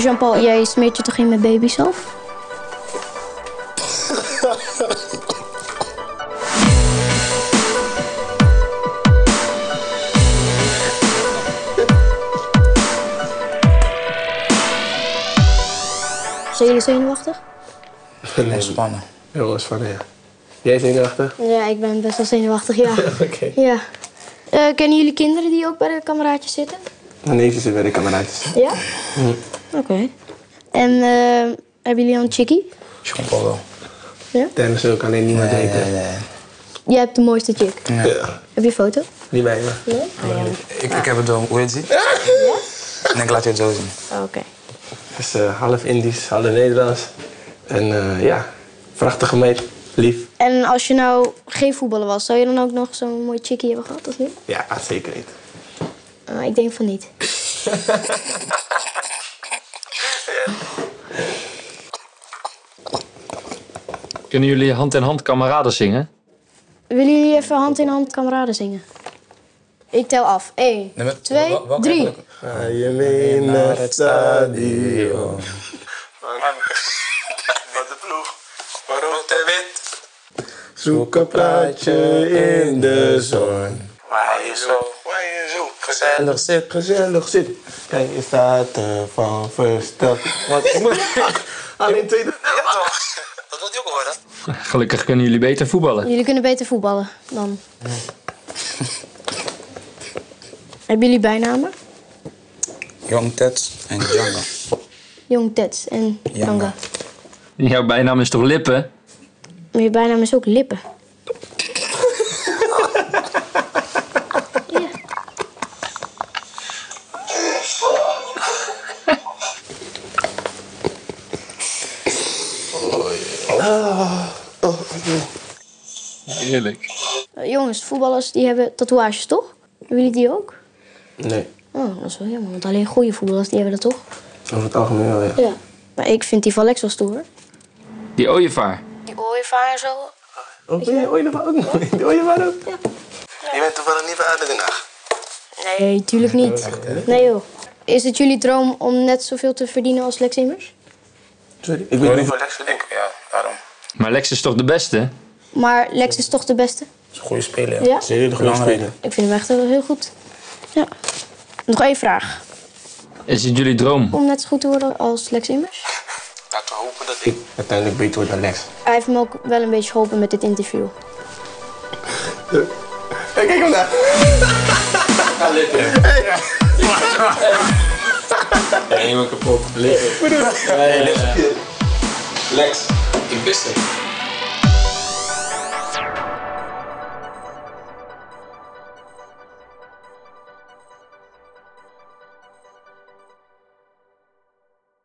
Jean-Paul, jij smeert je toch in met baby zelf? Zijn jullie zenuwachtig? Nee, Ontspannen. heel ontspannen, ja. Jij zenuwachtig? Ja, ik ben best wel zenuwachtig, ja. Oké. ja. Eh, kennen jullie kinderen die ook bij de kameraadjes zitten? Mijn neefje zit bij de kameraadjes. Ja? Oké. En eh, hebben jullie al een chickie? Jean-Paul wel. Ja? Dennis ook, alleen niemand Ja, weten. ja, ja. Jij hebt de mooiste chick. Ja. Ja. Heb je een foto? Niet bij me. Nee? Ah, Ik, ik heb het wel. Hoe heet het? En ik laat je het zo zien. ja. Oké. Het is eh, half Indisch, half Nederlands. En eh, ja, prachtige meid. Lief. En als je nou geen voetballer was, zou je dan ook nog zo'n mooi chickie hebben gehad of niet? Ja, zeker niet. Ah, ik denk van niet. Kunnen jullie hand in hand kameraden zingen? Willen jullie even hand in hand kameraden zingen? Ik tel af. 1, Nee, maar- 2, wel- welke 3. welke? Ga je mee naar het stadion? Wat de ploeg. Rood en wit. Zoek een plaatje in de zon. Waar je zo, waar je zo gezellig zit. Gezellig zit. Kijk, je staat ervan versteld. Wat? Alleen tweede. Ja, toch? Dat wil je ook horen. Gelukkig kunnen jullie beter voetballen. Jullie kunnen beter voetballen dan. Hebben jullie bijnamen? Young Ted en Django. Jong Tets en Janga. Janga. Jouw bijnaam is toch Lippen? Maar je bijnaam is ook Lippen. ja. Heerlijk. Eh, jongens, voetballers die hebben tatoeages, toch? Hebben jullie die ook? Nee, Oh, dat is wel jammer, want alleen goede voetballers die hebben dat toch? over het algemeen wel, ja. Ja. Maar ik vind die van Lex wel stoer. Die ooievaar. Die ooievaar en zo. Oh, jij ooievaar ook nog? Die ooievaar ook? Ja. Je bent toevallig niet van uit Den Haag. Nee, tuurlijk niet. Nee joh. Is het jullie droom om net zoveel te verdienen als Lex Immers? Sorry, ik weet niet voor Lex Ik, ja, daarom. Maar Lex is toch de beste? Maar Lex is toch de beste? Dat is een goede speler. Ja? Ze hele goede Belangrijk. speler. Ik vind hem echt heel, heel goed. Ja. Nog één vraag. Is het jullie droom? Om net zo goed te worden als Lex Immers? Laten we hopen dat ik uiteindelijk beter word dan Lex. Hij heeft me ook wel een beetje geholpen met dit interview. Hey, kijk hem daar. Helemaal kapot. Lex. Ik wist het.